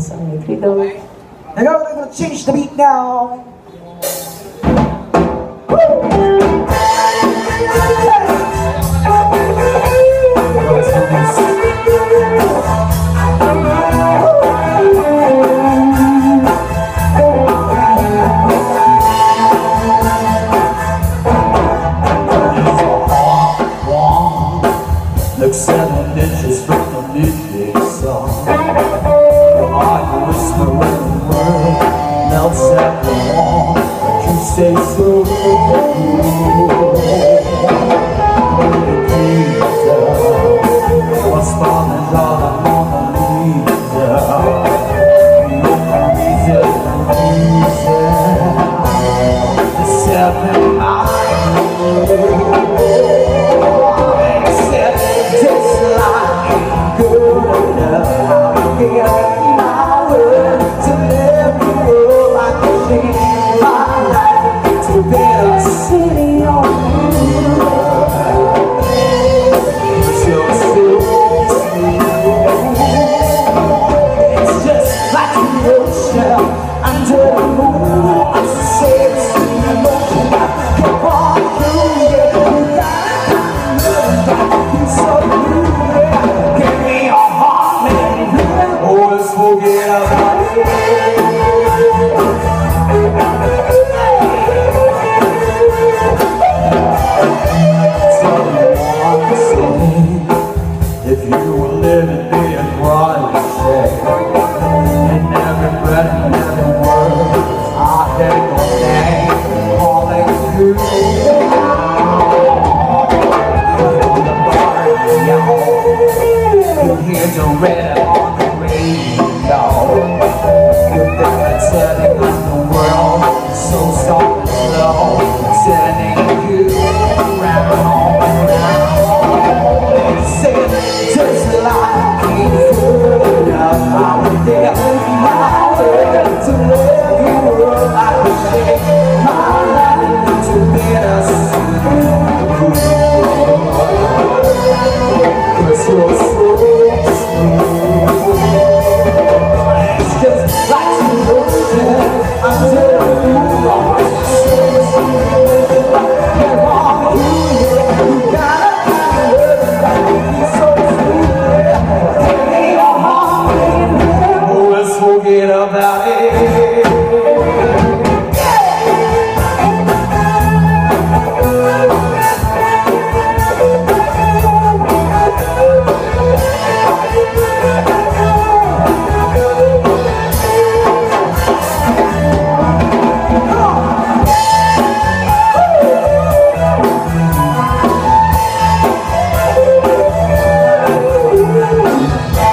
So make me. Now we're gonna change the beat now. Looks at my from the knee. Hooray! forget about it. Yeah.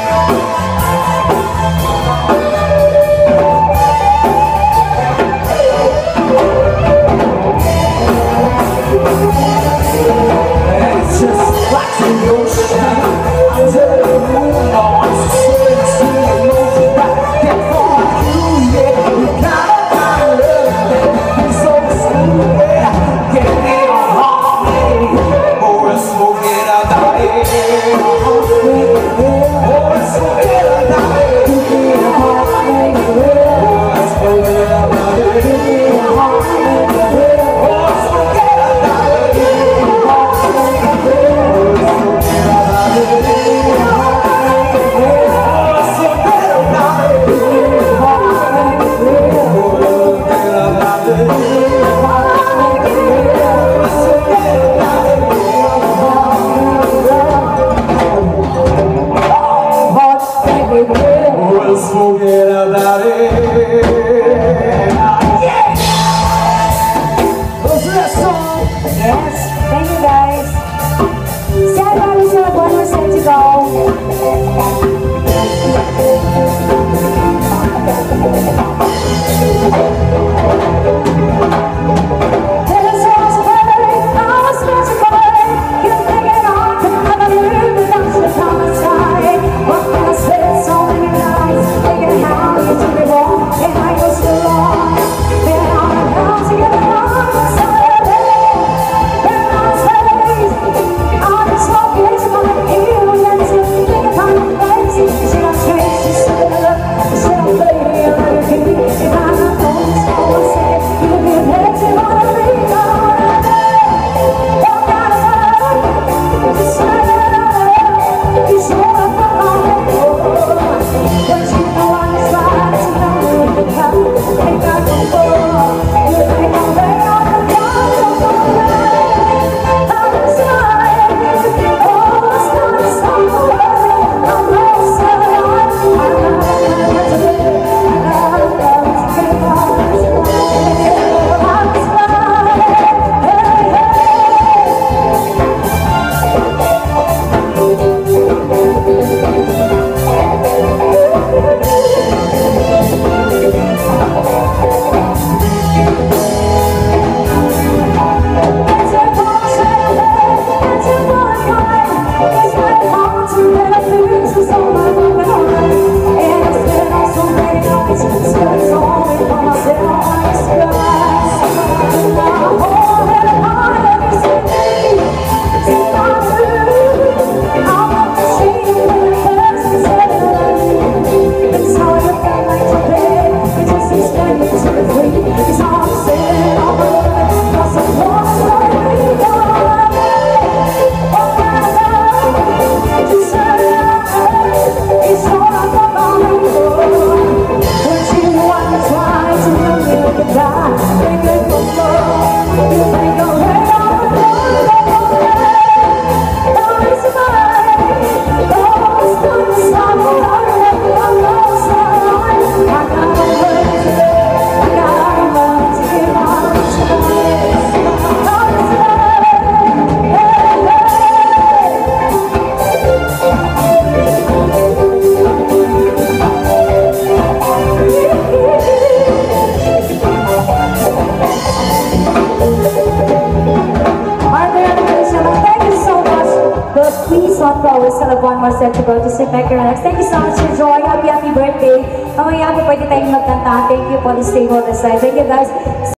We Sunflower still have one more set to go to back and relax. Thank you so much for joining. Happy, happy birthday. Mamaya po pwede tayong magkanta. Thank you po. Stay on the side. Thank you guys.